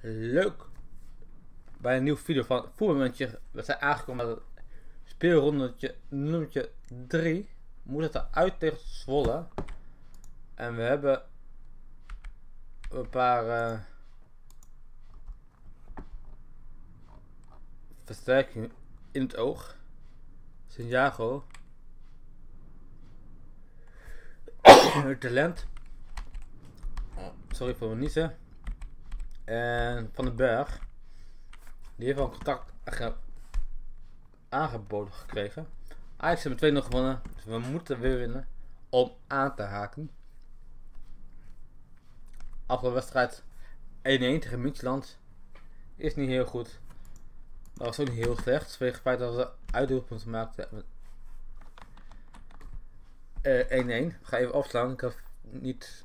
leuk bij een nieuwe video van Voetbalmomentje. We zijn aangekomen met het speelrondetje nummertje 3. Moet het eruit tegen Zwolle. En we hebben een paar uh, versterkingen in het oog. Santiago. talent. Sorry voor mijn niezen. En Van den Berg. Die heeft al contact aangeboden gekregen. Ajax hebben 2-0 gewonnen. Dus we moeten weer winnen om aan te haken. Afgelopen wedstrijd 1-1 tegen Münchland. Is niet heel goed. Dat was ook niet heel slecht. Vanwege het dat we uitdoelpunten maakten. 1-1. Uh, ik ga even opslaan. Ik heb niet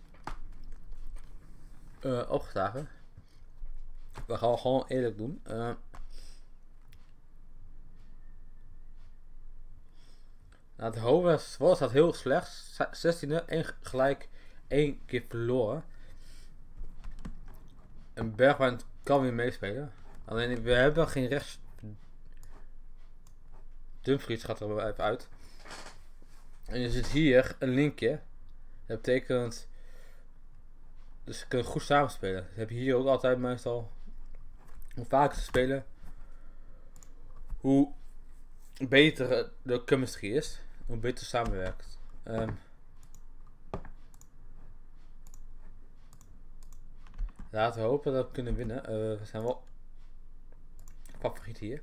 uh, opgeslagen. We gaan gewoon eerlijk doen. Uh, het hoge Zwolle staat heel slecht. 16e, 1 gelijk, 1 keer verloren. En Bergwijn kan weer meespelen. Alleen we hebben geen rechts. Dumfries gaat er even uit. En je ziet hier een linkje. Dat betekent. Dus ze kunnen goed samenspelen. Ze hebben hier ook altijd meestal hoe vaker ze spelen, hoe beter de chemistry is, hoe beter samenwerkt. Um, laten we hopen dat we kunnen winnen. Uh, we zijn wel favoriet hier.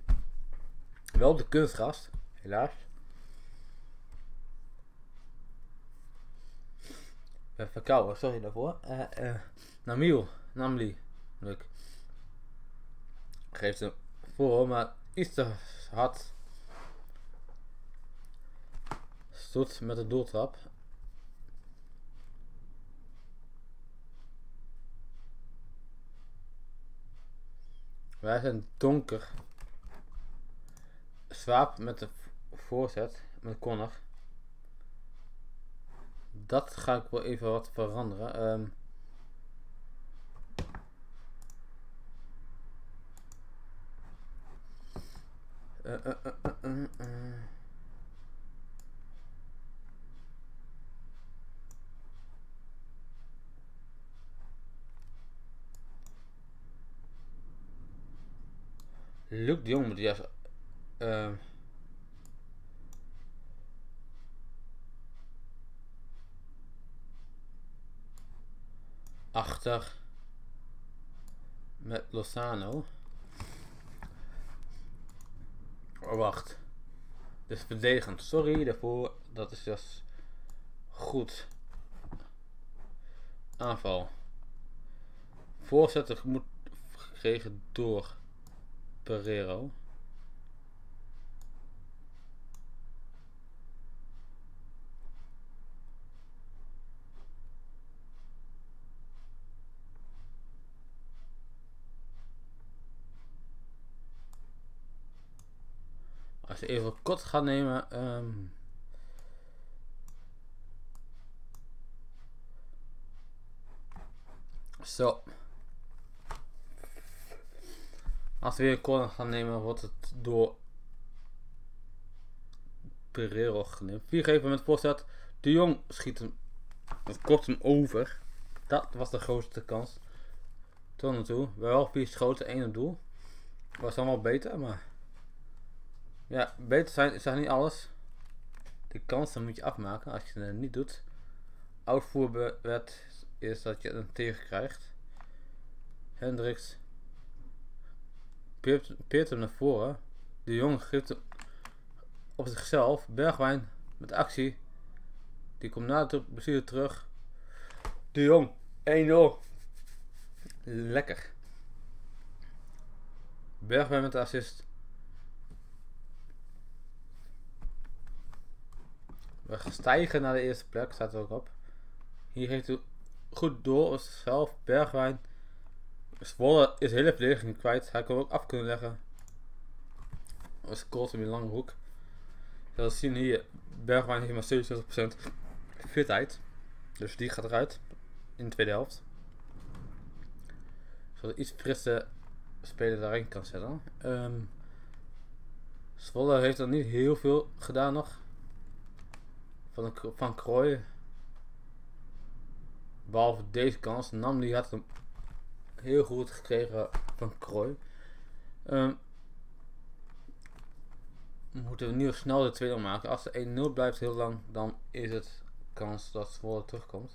Wel op de kunstgast, helaas. Ik ben verkouden, sorry daarvoor. Uh, uh, Namiel, Namli, leuk geeft voor, maar iets te hard. Stoet met de doeltrap. Wij zijn donker. Zwaap met de voorzet, met Connor. Dat ga ik wel even wat veranderen. Um, Uh, uh, Luc de Jong. Uh, achter met Lozano. Oh, wacht. Dus verdedigend. Sorry daarvoor. Dat is dus goed. Aanval. Voorzetter moet gekregen door Pereiro. Je even kort gaat nemen. Um, zo. Als we weer corner gaan nemen, wordt het door Pereiro genomen. Vier geven met voorzet. De Jong schiet hem. Kort hem over. Dat was de grootste kans. Tot nu toe. Wel vier schoten, één op doel. Was wel beter, maar. Ja, beter zijn is niet alles. De kansen moet je afmaken als je het niet doet. Uitvoerwet is dat je een tegen krijgt. Hendricks peert, hem naar voren. De jongen geeft hem op zichzelf. Bergwijn met actie. Die komt na de blessure terug. De Jong 1-0. Lekker. Bergwijn met de assist. We stijgen naar de eerste plek, staat er ook op. Hier heeft u goed door zelf. Bergwijn. Zwolle is hele verdediging kwijt. Hij kan ook af kunnen leggen. Is in een lange hoek. Je zien hier. Bergwijn heeft maar 77% fitheid. Dus die gaat eruit. In de tweede helft. zodat iets frisse speler daarin kan zetten. Um, Zwolle heeft er niet heel veel gedaan nog. Van, van Krooi. Behalve deze kans. Namli had hem heel goed gekregen van Krooi. Um, moeten we nu snel de tweede maken. Als de 1-0 blijft heel lang, dan is het kans dat Zwolle terugkomt.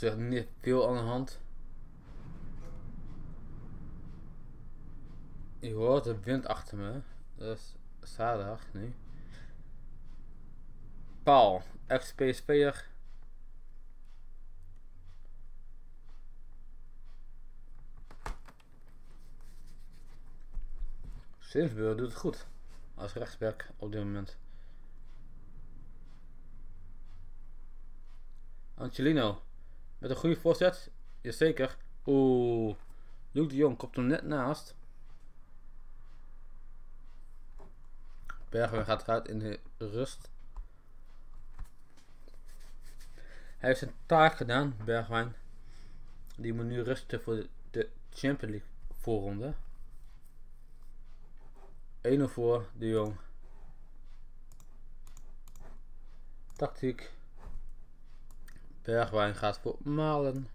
Er is niet veel aan de hand. Je hoort de wind achter me. Dat is zaterdag nu. Paul, ex-PSV'er. Simsburg doet het goed als rechtsback op dit moment. Angelino. Met een goede voorzet. Jazeker. Oeh. Luke de Jong komt er net naast. Bergwijn gaat eruit in de rust. Hij heeft zijn taak gedaan, Bergwijn. Die moet nu rusten voor de Champions League voorronde. 1 voor de Jong. Tactiek. Bergwijn gaat voor Malen.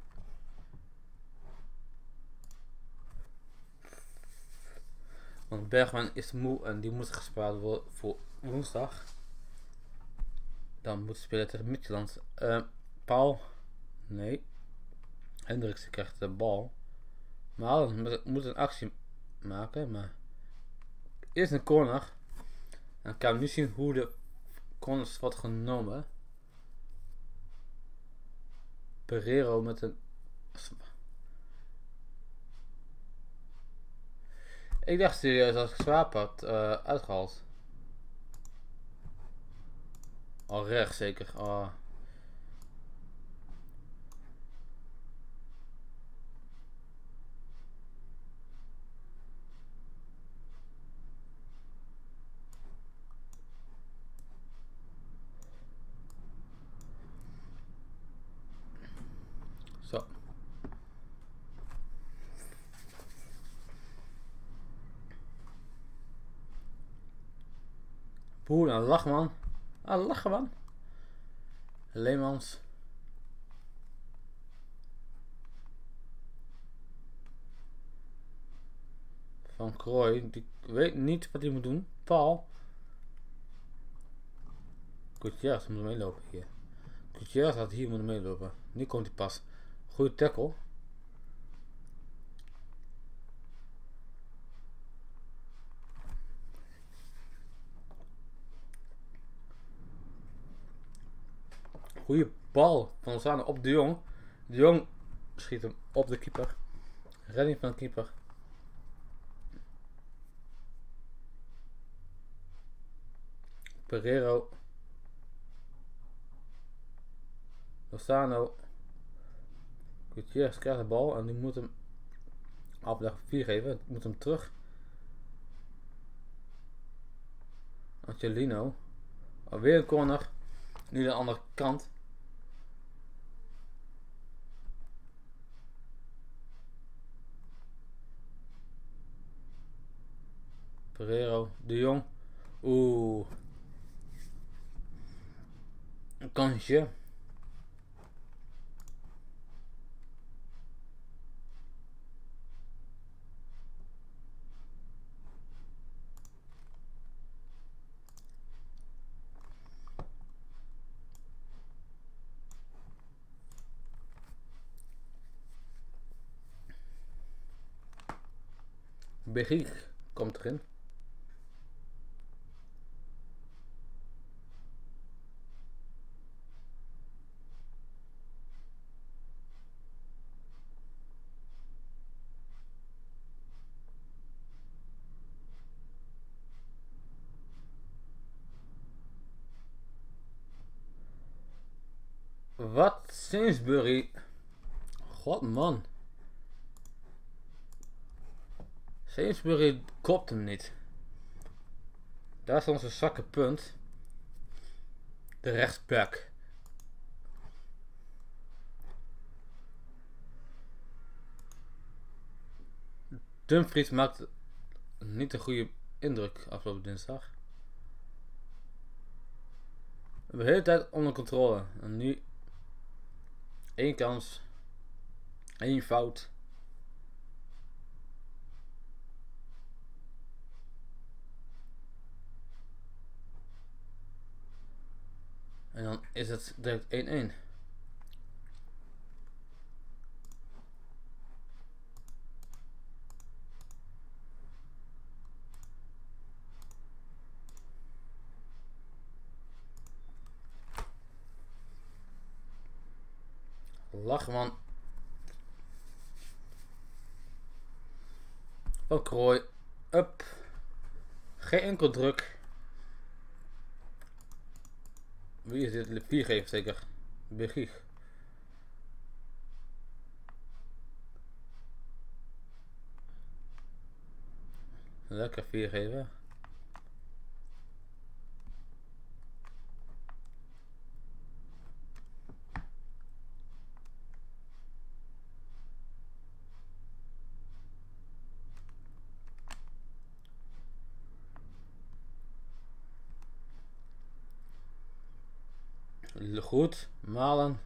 Want Bergwijn is moe en die moet gespaard worden voor woensdag. Dan moet spelen tegen Midtjylland. Uh, Paul. Nee. Hendriksen krijgt de bal. Malen moet een actie maken. Maar eerst een corner. Dan kan nu zien hoe de corners wordt genomen. Pereiro met een... Ik dacht serieus als ik Swaap had uh, uitgehaald. Al recht zeker. Oh. Poel en Lachman. Ah, Lachman. Leemans. Van Krooi. Die weet niet wat hij moet doen. Paul. Gutierrez moet meelopen hier. Gutierrez had hier moeten meelopen. Nu komt hij pas. Goede tackle. Goede bal van Lozano op de Jong. De Jong schiet hem op de keeper. Redding van de keeper. Pereiro. Lozano. Gutierrez krijgt de bal en die moet hem afleg 4 geven. Moet hem terug. Angelino. Alweer een corner. Nu de andere kant. Pereiro, De Jong. Oeh. Een kansje. Begig komt erin. Wat? Sainsbury? God man. Sainsbury kopt hem niet. Daar is onze zwakke punt. De rechtsback. Dumfries maakt niet een goede indruk afgelopen dinsdag. We hebben de hele tijd onder controle. En nu één kans, één fout. En dan is het direct 1-1. Lachen man. Van Krooi. Up. Geen enkel druk. Wie is dit? 4 geeft zeker. Begieg. Lekker 4 geven. Goed, malen.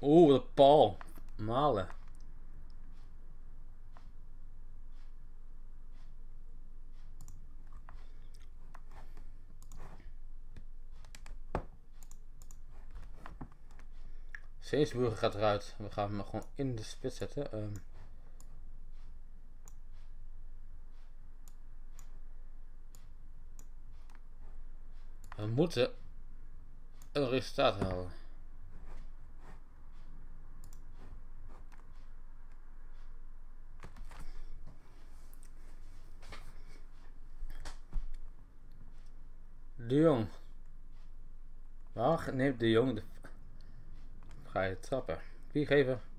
Oeh, de paal. Malen. Seensburger gaat eruit. We gaan hem gewoon in de spits zetten. Um. Moeten een resultaat halen. De Jong. Waar neemt de Jong de Ga je trappen? Wie geven?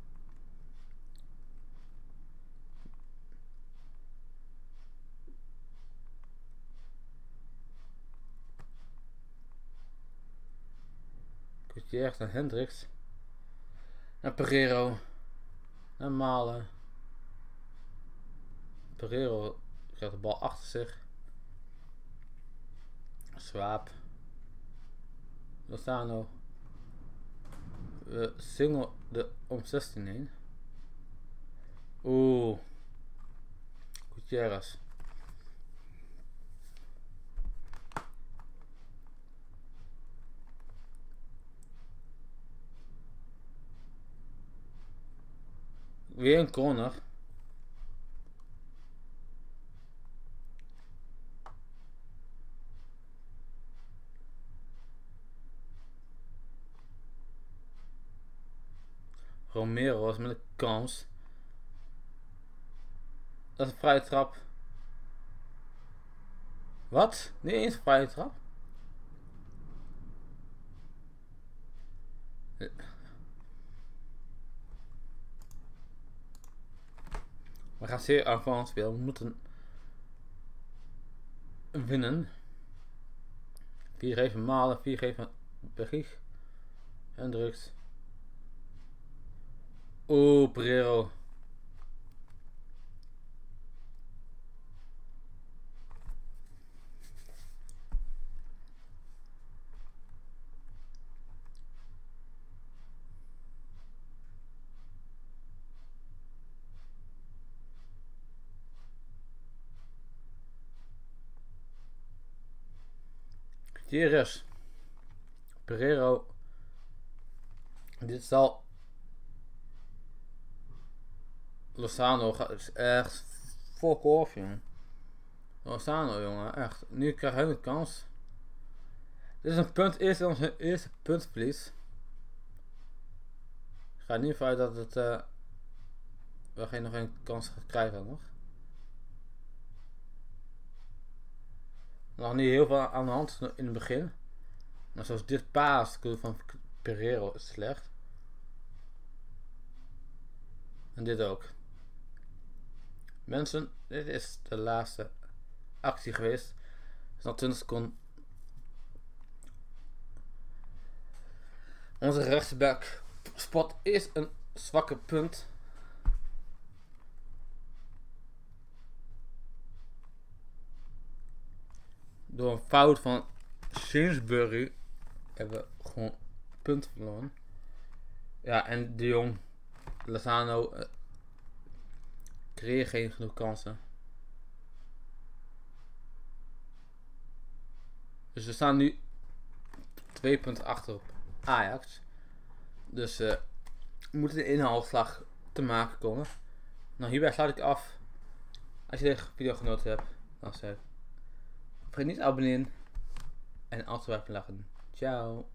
Gutierrez naar Hendricks. Naar Pereiro. Naar Malen. Pereiro krijgt de bal achter zich. Swaap. Lozano. We single de om 16 heen. Oeh. Gutierrez. Weer een corner. Romero was met een kans. Dat is een vrije trap. Wat? Niet eens een vrije trap? We gaan zeer aanvallend spelen. We moeten winnen. 4 geven Malen, 4 geven Bergieg. Hendricks. Oeh, Pereiro. Gutierrez. Pereiro. Dit zal. Lozano gaat echt fuck off, jongen. Lozano, jongen, echt. Nu krijgt hij een kans. Dit is een punt, eerst onze eerste puntverlies. Ik ga niet vanuit dat het. Uh, we geen nog een kans gaan krijgen nog. Nog niet heel veel aan de hand in het begin. Maar zoals dit paas van Pereiro is slecht. En dit ook. Mensen, dit is de laatste actie geweest. Is nog 20 seconden. Onze rechtsback spot is een zwakke punt. Door een fout van Sainsbury hebben we gewoon punten verloren. Ja, en de Jong, Lozano, uh, creëer geen genoeg kansen. Dus we staan nu twee punten achter op Ajax. Dus uh, we moeten de inhaalslag te maken komen. Nou, hierbij sluit ik af. Als je deze video genoten hebt, dan zeg vergeet niet te abonneren en altijd blijven lachen. Ciao.